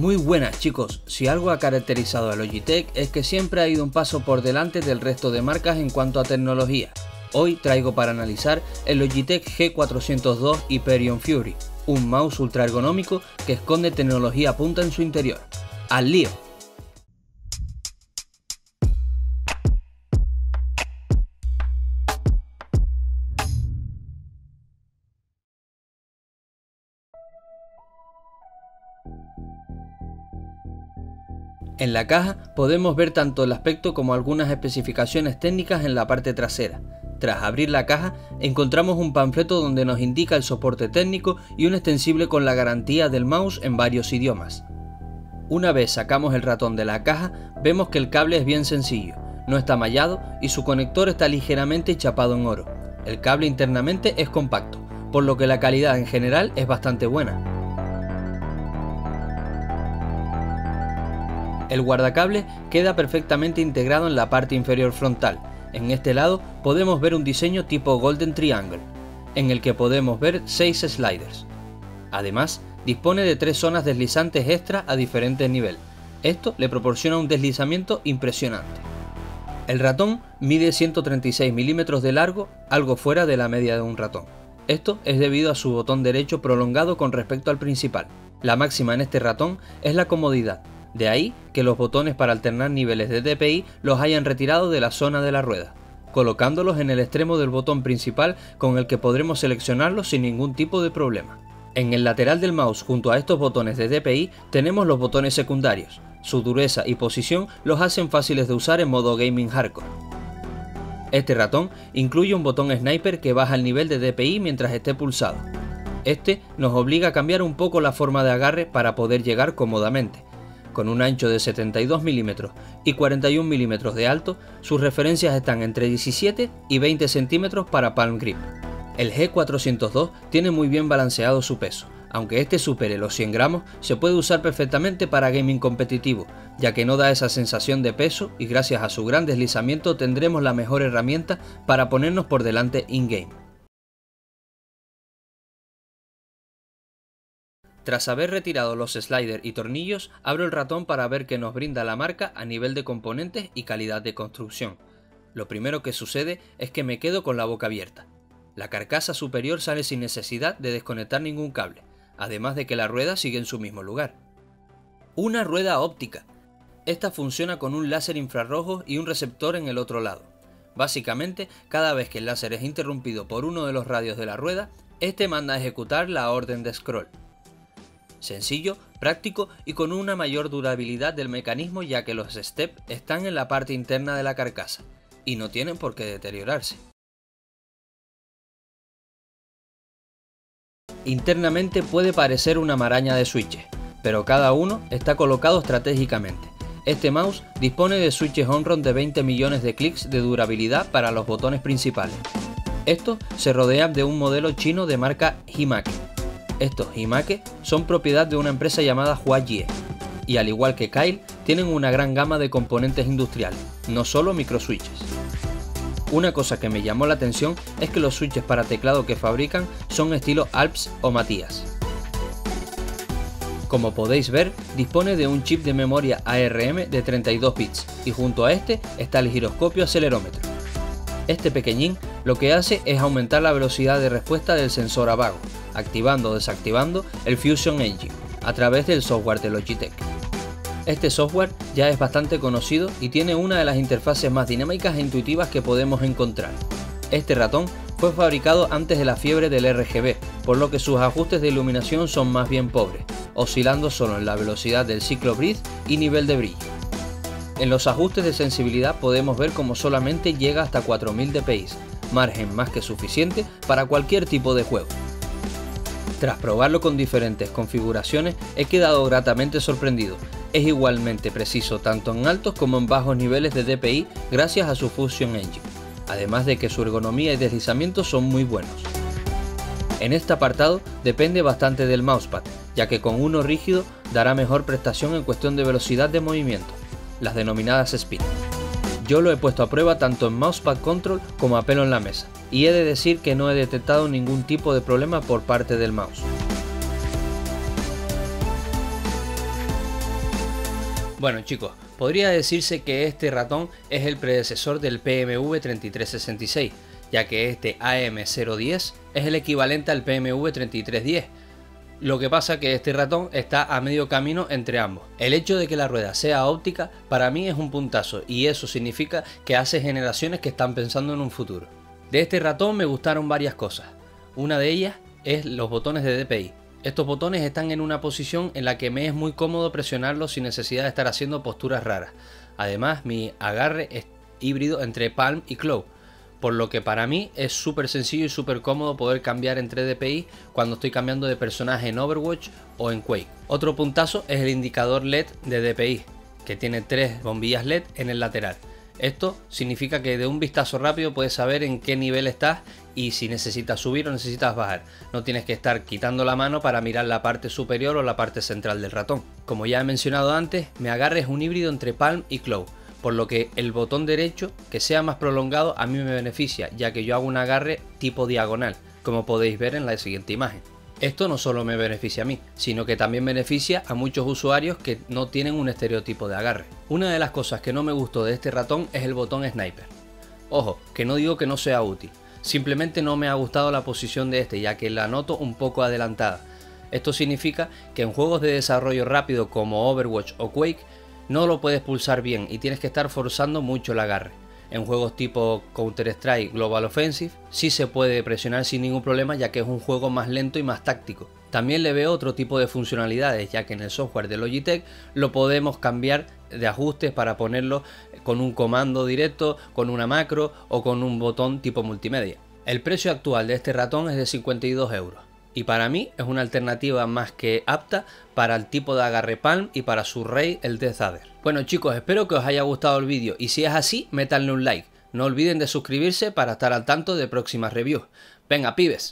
Muy buenas chicos, si algo ha caracterizado a Logitech es que siempre ha ido un paso por delante del resto de marcas en cuanto a tecnología. Hoy traigo para analizar el Logitech G402 Hyperion Fury, un mouse ultra ergonómico que esconde tecnología punta en su interior. ¡Al lío! En la caja podemos ver tanto el aspecto como algunas especificaciones técnicas en la parte trasera. Tras abrir la caja encontramos un panfleto donde nos indica el soporte técnico y un extensible con la garantía del mouse en varios idiomas. Una vez sacamos el ratón de la caja vemos que el cable es bien sencillo, no está mallado y su conector está ligeramente chapado en oro. El cable internamente es compacto, por lo que la calidad en general es bastante buena. El guardacable queda perfectamente integrado en la parte inferior frontal. En este lado podemos ver un diseño tipo Golden Triangle, en el que podemos ver 6 sliders. Además, dispone de tres zonas deslizantes extra a diferentes niveles. Esto le proporciona un deslizamiento impresionante. El ratón mide 136 milímetros de largo, algo fuera de la media de un ratón. Esto es debido a su botón derecho prolongado con respecto al principal. La máxima en este ratón es la comodidad, de ahí que los botones para alternar niveles de DPI los hayan retirado de la zona de la rueda, colocándolos en el extremo del botón principal con el que podremos seleccionarlos sin ningún tipo de problema. En el lateral del mouse junto a estos botones de DPI tenemos los botones secundarios. Su dureza y posición los hacen fáciles de usar en modo gaming hardcore. Este ratón incluye un botón sniper que baja el nivel de DPI mientras esté pulsado. Este nos obliga a cambiar un poco la forma de agarre para poder llegar cómodamente, con un ancho de 72 milímetros y 41 milímetros de alto, sus referencias están entre 17 y 20 centímetros para palm grip. El G402 tiene muy bien balanceado su peso, aunque este supere los 100 gramos, se puede usar perfectamente para gaming competitivo, ya que no da esa sensación de peso y gracias a su gran deslizamiento tendremos la mejor herramienta para ponernos por delante in-game. Tras haber retirado los sliders y tornillos, abro el ratón para ver qué nos brinda la marca a nivel de componentes y calidad de construcción. Lo primero que sucede es que me quedo con la boca abierta. La carcasa superior sale sin necesidad de desconectar ningún cable, además de que la rueda sigue en su mismo lugar. Una rueda óptica. Esta funciona con un láser infrarrojo y un receptor en el otro lado. Básicamente, cada vez que el láser es interrumpido por uno de los radios de la rueda, este manda a ejecutar la orden de scroll. Sencillo, práctico y con una mayor durabilidad del mecanismo ya que los steps están en la parte interna de la carcasa y no tienen por qué deteriorarse. Internamente puede parecer una maraña de switches, pero cada uno está colocado estratégicamente. Este mouse dispone de switches Onron de 20 millones de clics de durabilidad para los botones principales. Estos se rodean de un modelo chino de marca Himaki, estos Himake son propiedad de una empresa llamada Huajie y al igual que Kyle tienen una gran gama de componentes industriales, no solo microswitches. Una cosa que me llamó la atención es que los switches para teclado que fabrican son estilo Alps o Matías. Como podéis ver, dispone de un chip de memoria ARM de 32 bits y junto a este está el giroscopio acelerómetro. Este pequeñín lo que hace es aumentar la velocidad de respuesta del sensor a vago, activando o desactivando el Fusion Engine a través del software de Logitech. Este software ya es bastante conocido y tiene una de las interfaces más dinámicas e intuitivas que podemos encontrar. Este ratón fue fabricado antes de la fiebre del RGB, por lo que sus ajustes de iluminación son más bien pobres, oscilando solo en la velocidad del ciclo breathe y nivel de brillo. En los ajustes de sensibilidad podemos ver como solamente llega hasta 4000 dpi, margen más que suficiente para cualquier tipo de juego. Tras probarlo con diferentes configuraciones he quedado gratamente sorprendido. Es igualmente preciso tanto en altos como en bajos niveles de DPI gracias a su Fusion Engine, además de que su ergonomía y deslizamiento son muy buenos. En este apartado depende bastante del mousepad, ya que con uno rígido dará mejor prestación en cuestión de velocidad de movimiento, las denominadas speed. Yo lo he puesto a prueba tanto en mousepad control como a pelo en la mesa, y he de decir que no he detectado ningún tipo de problema por parte del mouse. Bueno chicos, podría decirse que este ratón es el predecesor del PMV 3366, ya que este AM010 es el equivalente al PMV 3310. Lo que pasa que este ratón está a medio camino entre ambos. El hecho de que la rueda sea óptica para mí es un puntazo y eso significa que hace generaciones que están pensando en un futuro. De este ratón me gustaron varias cosas. Una de ellas es los botones de DPI. Estos botones están en una posición en la que me es muy cómodo presionarlos sin necesidad de estar haciendo posturas raras. Además, mi agarre es híbrido entre palm y claw, por lo que para mí es súper sencillo y súper cómodo poder cambiar entre DPI cuando estoy cambiando de personaje en Overwatch o en Quake. Otro puntazo es el indicador LED de DPI, que tiene tres bombillas LED en el lateral. Esto significa que de un vistazo rápido puedes saber en qué nivel estás y si necesitas subir o necesitas bajar. No tienes que estar quitando la mano para mirar la parte superior o la parte central del ratón. Como ya he mencionado antes, me agarre es un híbrido entre palm y claw, por lo que el botón derecho que sea más prolongado a mí me beneficia, ya que yo hago un agarre tipo diagonal, como podéis ver en la siguiente imagen. Esto no solo me beneficia a mí, sino que también beneficia a muchos usuarios que no tienen un estereotipo de agarre. Una de las cosas que no me gustó de este ratón es el botón sniper. Ojo, que no digo que no sea útil, simplemente no me ha gustado la posición de este ya que la noto un poco adelantada. Esto significa que en juegos de desarrollo rápido como Overwatch o Quake no lo puedes pulsar bien y tienes que estar forzando mucho el agarre. En juegos tipo Counter-Strike Global Offensive sí se puede presionar sin ningún problema ya que es un juego más lento y más táctico. También le veo otro tipo de funcionalidades ya que en el software de Logitech lo podemos cambiar de ajustes para ponerlo con un comando directo, con una macro o con un botón tipo multimedia. El precio actual de este ratón es de 52 euros y para mí es una alternativa más que apta para el tipo de agarre palm y para su rey el Death Adder. Bueno chicos, espero que os haya gustado el vídeo y si es así, métanle un like. No olviden de suscribirse para estar al tanto de próximas reviews. Venga pibes.